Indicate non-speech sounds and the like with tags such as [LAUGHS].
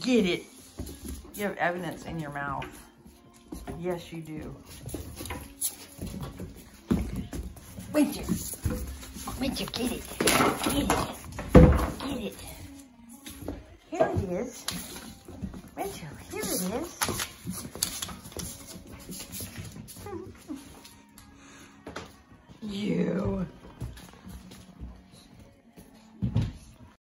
Get it. You have evidence in your mouth. Yes, you do. Winter. Winter, get it. Get it. Get it. Here it is. Winter, here it is. [LAUGHS] you.